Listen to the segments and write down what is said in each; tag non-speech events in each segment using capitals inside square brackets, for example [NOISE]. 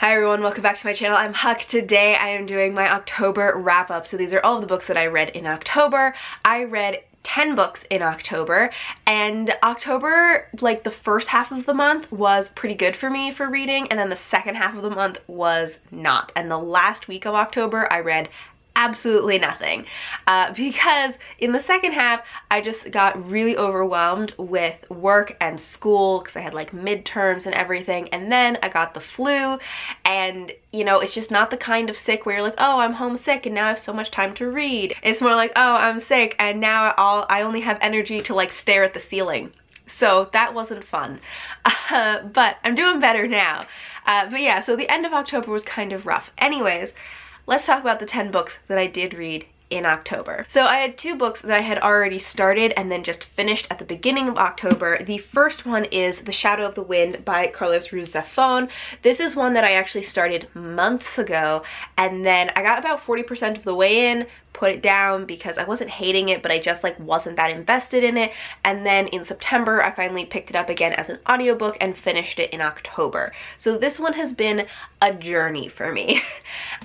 Hi everyone, welcome back to my channel. I'm Huck. Today I am doing my October wrap up. So these are all of the books that I read in October. I read 10 books in October and October like the first half of the month was pretty good for me for reading and then the second half of the month was not and the last week of October I read absolutely nothing uh, because in the second half I just got really overwhelmed with work and school because I had like midterms and everything and then I got the flu and you know it's just not the kind of sick where you're like oh I'm homesick and now I have so much time to read it's more like oh I'm sick and now I'll, I only have energy to like stare at the ceiling so that wasn't fun. [LAUGHS] Uh, but I'm doing better now. Uh, but yeah, so the end of October was kind of rough. Anyways, let's talk about the 10 books that I did read in October. So I had two books that I had already started and then just finished at the beginning of October. The first one is The Shadow of the Wind by Carlos Ruiz Zafón. This is one that I actually started months ago and then I got about 40% of the way in, put it down because I wasn't hating it, but I just like wasn't that invested in it. And then in September, I finally picked it up again as an audiobook and finished it in October. So this one has been a journey for me. [LAUGHS]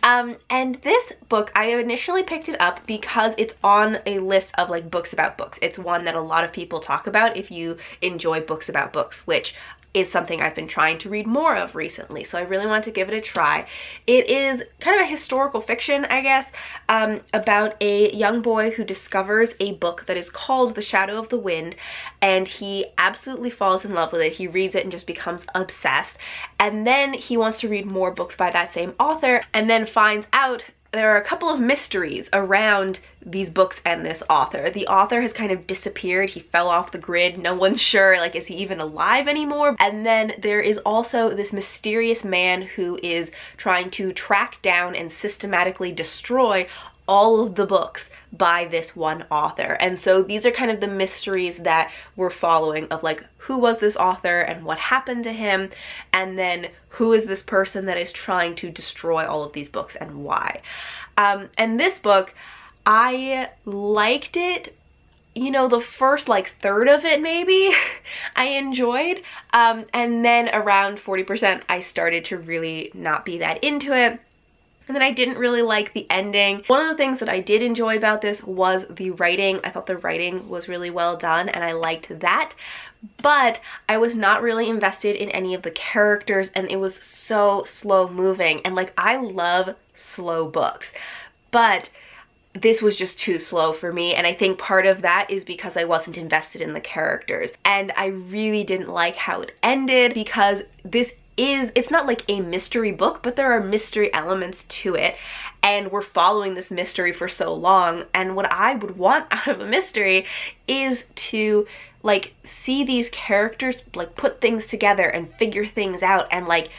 um, and this book, I initially picked it up because it's on a list of like books about books. It's one that a lot of people talk about if you enjoy books about books, which is something I've been trying to read more of recently, so I really want to give it a try. It is kind of a historical fiction, I guess, um, about a young boy who discovers a book that is called The Shadow of the Wind, and he absolutely falls in love with it. He reads it and just becomes obsessed, and then he wants to read more books by that same author, and then finds out there are a couple of mysteries around these books and this author. The author has kind of disappeared. He fell off the grid. No one's [LAUGHS] sure, like, is he even alive anymore? And then there is also this mysterious man who is trying to track down and systematically destroy all of the books by this one author. And so these are kind of the mysteries that we're following of like who was this author and what happened to him and then who is this person that is trying to destroy all of these books and why. Um, and this book, I liked it you know, the first like third of it maybe [LAUGHS] I enjoyed. Um, and then around 40% I started to really not be that into it. And then I didn't really like the ending. One of the things that I did enjoy about this was the writing. I thought the writing was really well done and I liked that. But I was not really invested in any of the characters and it was so slow moving. And like, I love slow books. But this was just too slow for me and I think part of that is because I wasn't invested in the characters and I really didn't like how it ended because this is, it's not like a mystery book, but there are mystery elements to it. And we're following this mystery for so long. And what I would want [LAUGHS] out of a mystery is to like see these characters like put things together and figure things out and like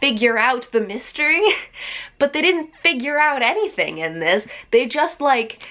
figure out the mystery. [LAUGHS] but they didn't figure out anything in this. They just like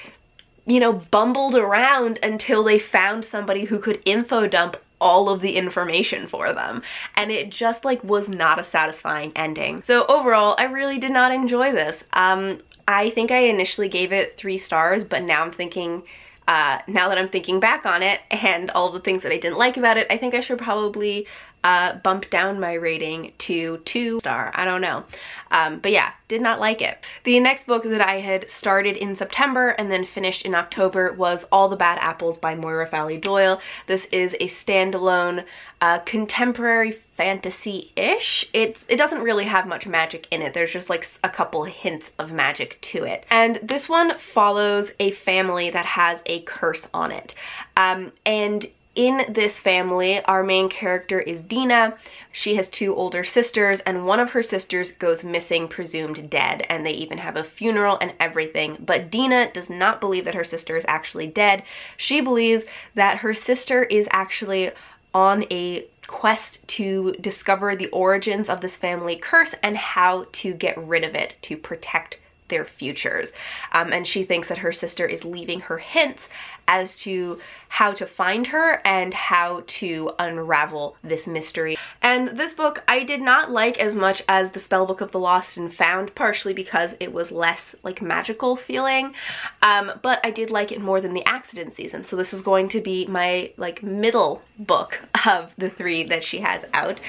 you know, bumbled around until they found somebody who could info dump all of the information for them. And it just like was not a satisfying ending. So overall, I really did not enjoy this. Um, I think I initially gave it three stars, but now I'm thinking, uh, now that I'm thinking back on it and all the things that I didn't like about it, I think I should probably uh, bump down my rating to two star. I don't know. Um, but yeah, did not like it. The next book that I had started in September and then finished in October was All the Bad Apples by Moira Fowley Doyle. This is a standalone uh, contemporary fantasy-ish. It doesn't really have much magic in it. There's just like a couple hints of magic to it. And this one follows a family that has a curse on it. Um, and in this family, our main character is Dina. She has two older sisters, and one of her sisters goes missing, presumed dead, and they even have a funeral and everything. But Dina does not believe that her sister is actually dead. She believes that her sister is actually on a quest to discover the origins of this family curse and how to get rid of it to protect their futures. Um, and she thinks that her sister is leaving her hints as to how to find her and how to unravel this mystery. And this book I did not like as much as the Spellbook of the Lost and Found, partially because it was less like magical feeling, um, but I did like it more than the Accident Season. So this is going to be my like middle book of the three that she has out.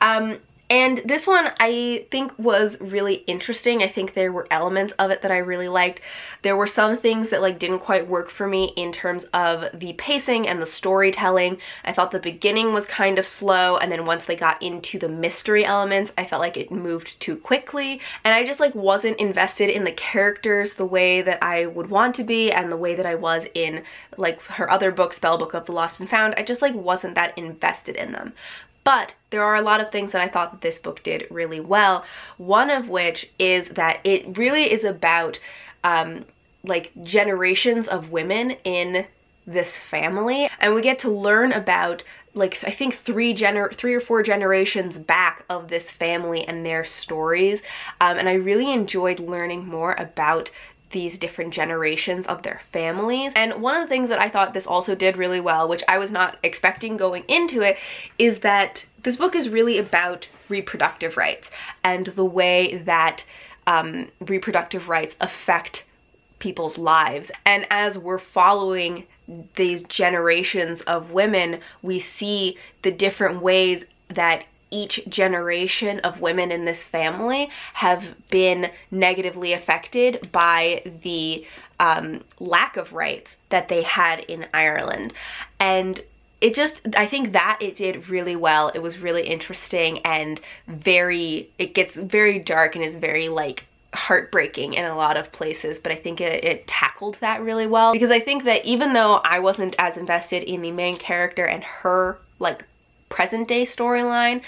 Um, And this one I think was really interesting. I think there were elements of it that I really liked. There were some things that like didn't quite work for me in terms of the pacing and the storytelling. I thought the beginning was kind of slow and then once they got into the mystery elements, I felt like it moved too quickly and I just like wasn't invested in the characters the way that I would want to be and the way that I was in like her other book, Spellbook of the Lost and Found. I just like wasn't that invested in them. But there are a lot of things that I thought that this book did really well. One of which is that it really is about um, like generations of women in this family and we get to learn about like I think three gener three or four generations back of this family and their stories um, and I really enjoyed learning more about these different generations of their families. And one of the things that I thought this also did really well, which I was not expecting going into it, is that this book is really about reproductive rights and the way that um, reproductive rights affect people's lives. And as we're following these generations of women, we see the different ways that each generation of women in this family have been negatively affected by the um, lack of rights that they had in Ireland. And it just, I think that it did really well. It was really interesting and very, it gets very dark and is very like heartbreaking in a lot of places but I think it, it, tackled that really well because I think that even though I wasn't as invested in the main character and her like present day storyline,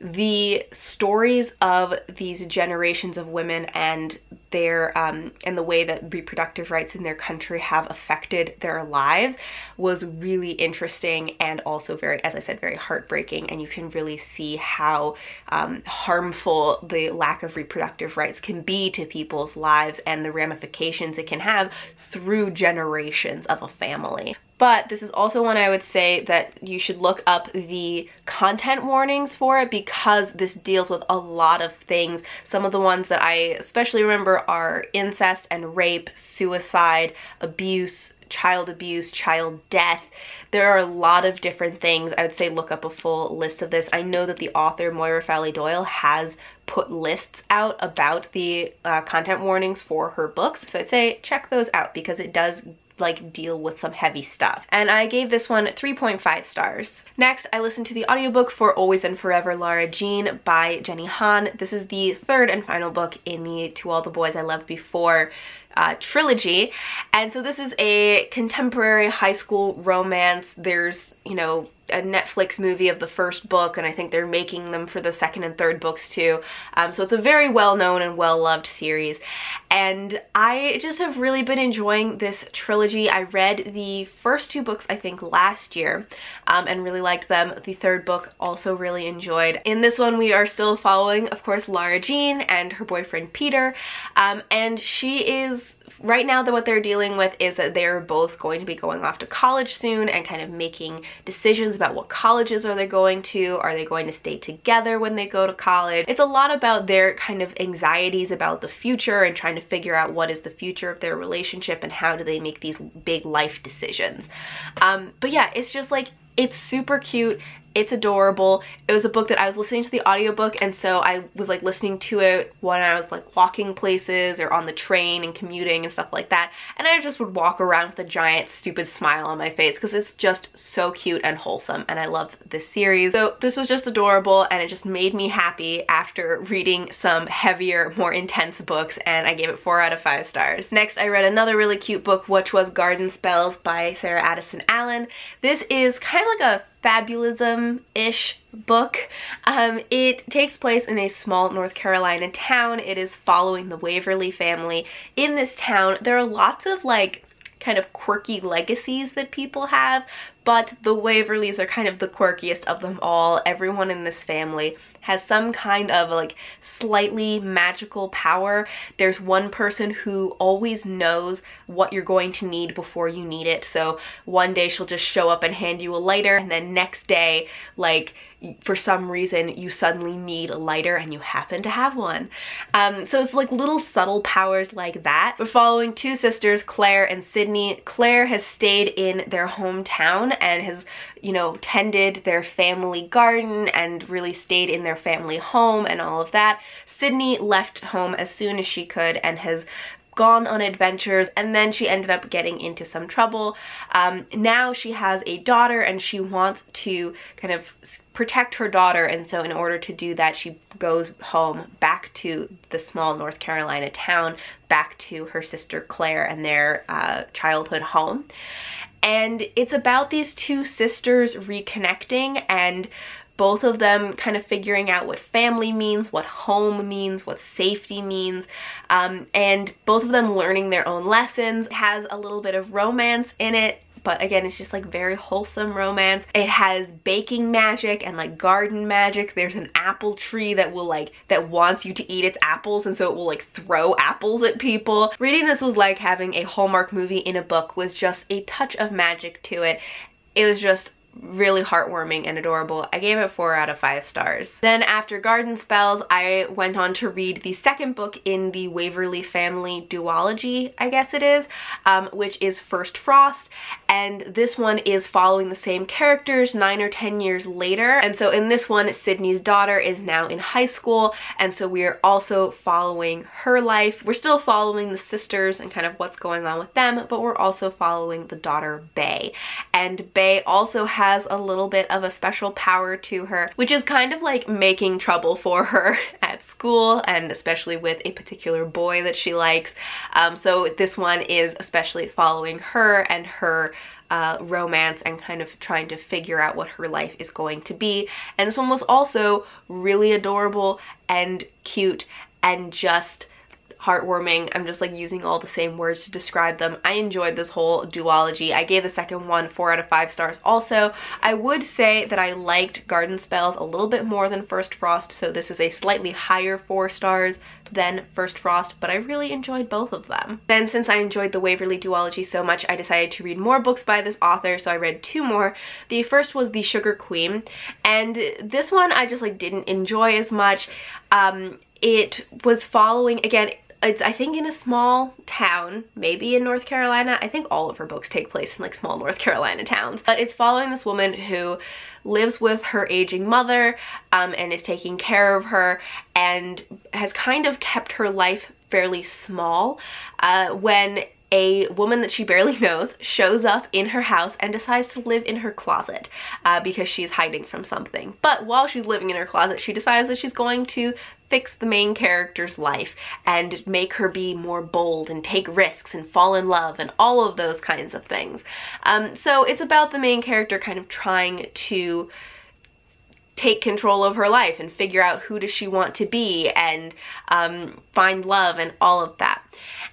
the stories of these generations of women and their um, and the way that reproductive rights in their country have affected their lives was really interesting and also very as I said very heartbreaking and you can really see how um, harmful the lack of reproductive rights can be to people's lives and the ramifications it can have through generations of a family. But this is also one I would say that you should look up the content warnings for it because this deals with a lot of things. Some of the ones that I especially remember are incest and rape, suicide, abuse, child abuse, child death. There are a lot of different things. I would say look up a full list of this. I know that the author Moira Fowley Doyle has put lists out about the uh, content warnings for her books. So I'd say check those out because it does like deal with some heavy stuff. And I gave this one 3.5 stars. Next, I listened to the audiobook for Always and Forever Lara Jean by Jenny Han. This is the third and final book in the To All the Boys I Loved Before uh, trilogy. And so this is a contemporary high school romance. There's, you know, a Netflix movie of the first book and I think they're making them for the second and third books too. Um, so it's a very well-known and well-loved series and I just have really been enjoying this trilogy. I read the first two books I think last year um, and really liked them. The third book also really enjoyed. In this one we are still following of course Lara Jean and her boyfriend Peter um, and she is right now what they're dealing with is that they're both going to be going off to college soon and kind of making decisions about what colleges are they going to, are they going to stay together when they go to college. It's a lot about their kind of anxieties about the future and trying to figure out what is the future of their relationship and how do they make these big life decisions. Um, but yeah, it's just like, it's super cute. It's adorable. It was a book that I was listening to the audiobook and so I was like listening to it when I was like walking places or on the train and commuting and stuff like that. And I just would walk around with a giant stupid smile on my face because it's just so cute and wholesome and I love this series. So this was just adorable and it just made me happy after reading some heavier, more intense books and I gave it four out of five stars. Next I read another really cute book which was Garden Spells by Sarah Addison Allen. This is kind of like a fabulism-ish book. Um, it takes place in a small North Carolina town. It is following the Waverly family. In this town, there are lots of like kind of quirky legacies that people have, but the Waverlys are kind of the quirkiest of them all. Everyone in this family has some kind of like slightly magical power. There's one person who always knows what you're going to need before you need it. So one day she'll just show up and hand you a lighter and then next day like for some reason you suddenly need a lighter and you happen to have one. Um, so it's like little subtle powers like that. We're following two sisters, Claire and Sydney. Claire has stayed in their hometown and has, you know, tended their family garden and really stayed in their family home and all of that. Sydney left home as soon as she could and has gone on adventures and then she ended up getting into some trouble. Um, now she has a daughter and she wants to kind of protect her daughter and so in order to do that she goes home back to the small North Carolina town back to her sister Claire and their uh, childhood home and it's about these two sisters reconnecting and both of them kind of figuring out what family means, what home means, what safety means, um, and both of them learning their own lessons. It has a little bit of romance in it, but again it's just like very wholesome romance. It has baking magic and like garden magic. There's an apple tree that will like that wants you to eat its apples and so it will like throw apples at people. Reading this was like having a hallmark movie in a book with just a touch of magic to it. It was just really heartwarming and adorable. I gave it four out of five stars. Then after Garden Spells, I went on to read the second book in the Waverly family duology, I guess it is, um, which is First Frost. And this one is following the same characters nine or 10 years later. And so in this one, Sydney's daughter is now in high school. And so we are also following her life. We're still following the sisters and kind of what's going on with them, but we're also following the daughter, Bay. And Bay also has has a little bit of a special power to her, which is kind of like making trouble for her [LAUGHS] at school and especially with a particular boy that she likes. Um, so this one is especially following her and her uh, romance and kind of trying to figure out what her life is going to be. And this one was also really adorable and cute and just heartwarming. I'm just like using all the same words to describe them. I enjoyed this whole duology. I gave the second one 4 out of 5 stars also. I would say that I liked Garden Spells a little bit more than First Frost, so this is a slightly higher 4 stars than First Frost, but I really enjoyed both of them. Then since I enjoyed the Waverly duology so much, I decided to read more books by this author, so I read two more. The first was The Sugar Queen, and this one I just like didn't enjoy as much. Um, it was following, again, it's I think in a small town, maybe in North Carolina. I think all of her books take place in like small North Carolina towns. But it's following this woman who lives with her aging mother um, and is taking care of her and has kind of kept her life fairly small uh, when a woman that she barely [LAUGHS] knows shows up in her house and decides to live in her closet uh, because she's hiding from something. But while she's living in her closet, she decides that she's going to fix the main character's life and make her be more bold and take risks and fall in love and all of those kinds of things. Um, so it's about the main character kind of trying to take control of her life and figure out who does she want to be and um, find love and all of that.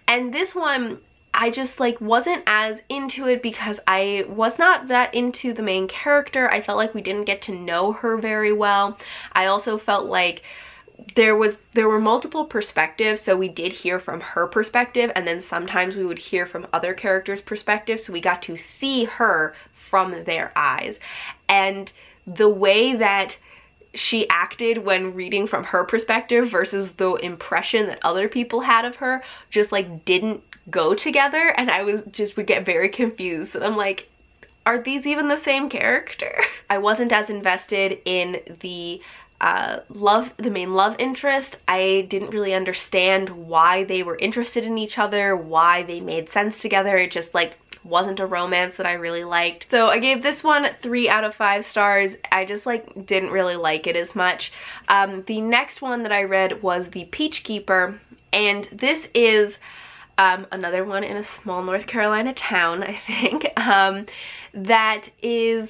And this one, I just like wasn't as into it because I was not that into the main character. I felt like we didn't get to know her very well. I also felt like there was there were multiple perspectives so we did hear from her perspective and then sometimes we would hear from other characters perspective so we got to see her from their eyes and the way that she acted when reading from her perspective versus the impression that other people had of her just like didn't go together and I was just would get very confused and I'm like are these even the same character? [LAUGHS] I wasn't as invested in the uh, love, the main love interest. I didn't really understand why they were interested in each other, why they made sense together. It just like wasn't a romance that I really liked. So I gave this one three out of five stars. I just like didn't really like it as much. Um, the next one that I read was The Peach Keeper and this is um, another one in a small North Carolina town, [LAUGHS] I think, um, that is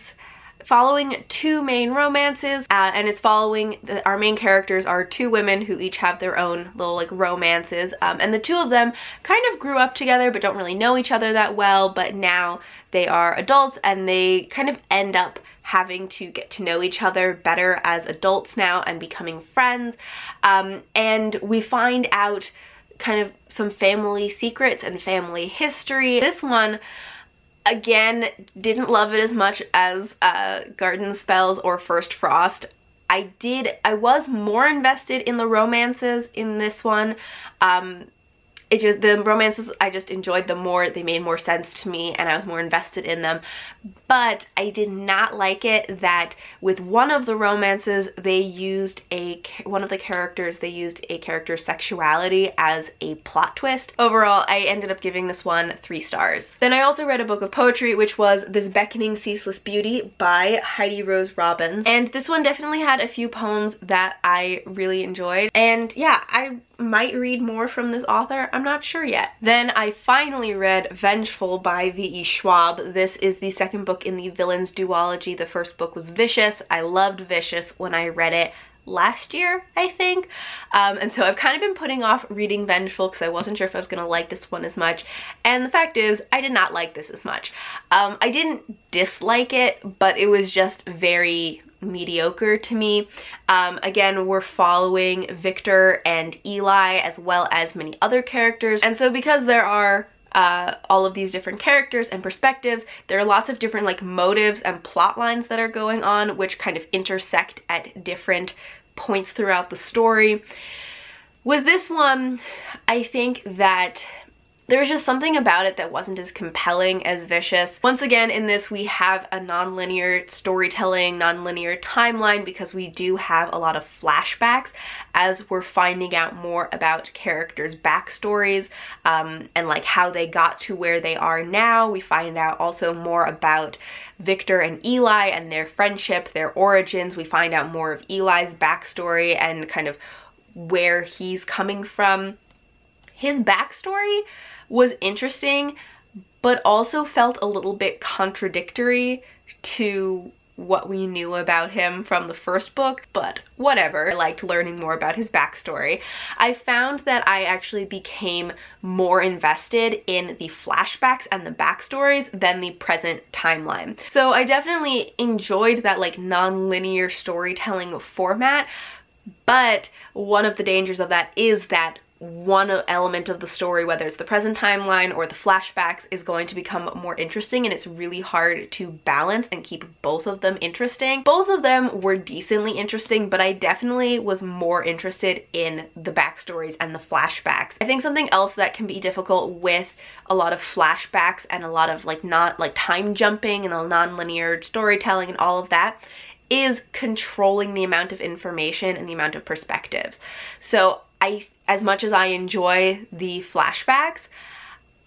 following two main romances uh, and it's following the, our main characters are two women who each have their own little like romances um, and the two of them kind of grew up together but don't really know each other that well but now they are adults and they kind of end up having to get to know each other better as adults now and becoming friends um, and we find out kind of some family secrets and family history. This one again didn't love it as much as uh, Garden Spells or First Frost. I did, I was more invested in the romances in this one. Um, it just the romances I just enjoyed them more they made more sense to me and I was more invested in them. But I did not like it that with one of the romances they used a one of the characters they used a character's sexuality as a plot twist. Overall I ended up giving this one three stars. Then I also read a book of poetry which was This Beckoning Ceaseless Beauty by Heidi Rose Robbins. And this one definitely had a few poems that I really enjoyed. And yeah I might read more from this author. I'm not sure yet. Then I finally read Vengeful by V.E. Schwab. This is the second book in the Villains duology. The first book was Vicious. I loved Vicious when I read it last year, I think. Um, and so I've kind of been putting off reading Vengeful because I wasn't sure if I was going to like this one as much. And the fact is, I did not like this as much. Um, I didn't dislike it, but it was just very mediocre to me. Um, again, we're following Victor and Eli as well as many other characters. And so because there are uh, all of these different characters and perspectives. There are lots of different like motives and plot lines that are going on which kind of intersect at different points throughout the story. With this one, I think that there was just something about it that wasn't as compelling as Vicious. Once again, in this we have a non-linear storytelling, non-linear timeline because we do have a lot of flashbacks as we're finding out more about characters' backstories um, and like how they got to where they are now. We find out also more about Victor and Eli and their friendship, their origins. We find out more of Eli's backstory and kind of where he's coming from. His backstory was interesting, but also felt a little bit contradictory to what we knew about him from the first book, but whatever. I liked learning more about his backstory. I found that I actually became more invested in the flashbacks and the backstories than the present timeline. So I definitely enjoyed that like non-linear storytelling format, but one of the dangers of that is that one element of the story, whether it's the present timeline or the flashbacks, is going to become more interesting and it's really hard to balance and keep both of them interesting. Both of them were decently interesting, but I definitely was more interested in the backstories and the flashbacks. I think something else that can be difficult with a lot of flashbacks and a lot of like not like time jumping and a non-linear storytelling and all of that is controlling the amount of information and the amount of perspectives. So I as much as I enjoy the flashbacks,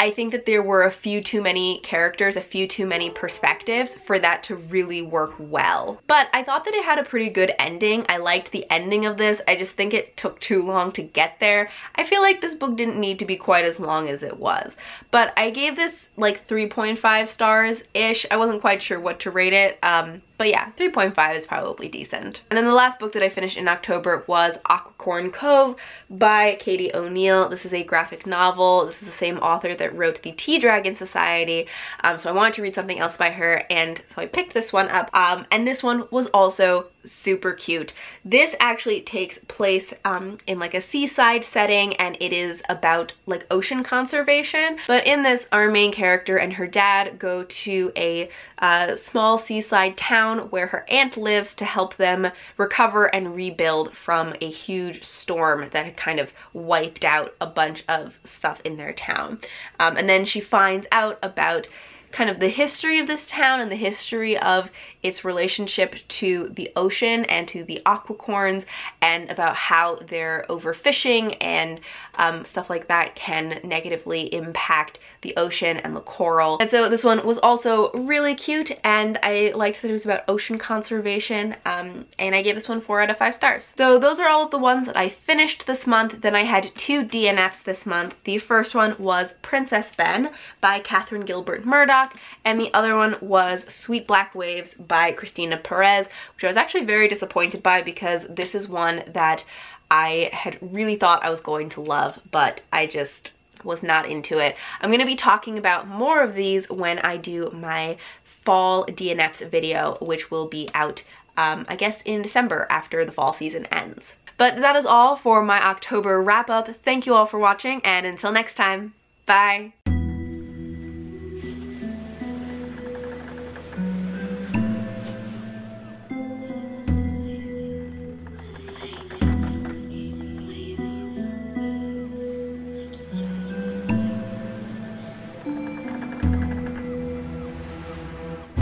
I think that there were a few too many characters, a few too many perspectives for that to really work well. But I thought that it had a pretty good ending. I liked the ending of this. I just think it took too long to get there. I feel like this book didn't need to be quite as long as it was. But I gave this like 3.5 stars-ish. I wasn't quite sure what to rate it. Um, but yeah, 3.5 is probably decent. And then the last book that I finished in October was Aquicorn Cove by Katie O'Neill. This is a graphic novel. This is the same author that wrote the Tea Dragon Society. Um, so I wanted to read something else by her and so I picked this one up. Um, and this one was also super cute. This actually takes place um, in like a seaside setting and it is about like ocean conservation. But in this, our main character and her dad go to a uh, small seaside town where her aunt lives to help them recover and rebuild from a huge storm that had kind of wiped out a bunch of stuff in their town. Um, and then she finds out about kind of the history of this town and the history of its relationship to the ocean and to the aquicorns and about how their overfishing and um, stuff like that can negatively impact the ocean and the coral. And so this one was also really cute and I liked that it was about ocean conservation um, and I gave this one 4 out of 5 stars. So those are all of the ones that I finished this month. Then I had two DNFs this month. The first one was Princess Ben by Catherine Gilbert Murdock and the other one was Sweet Black Waves by Kristina Perez, which I was actually very disappointed by because this is one that I had really thought I was going to love, but I just was not into it. I'm going to be talking about more of these when I do my fall DNFs video, which will be out, um, I guess, in December after the fall season ends. But that is all for my October wrap up. Thank you all for watching, and until next time, bye!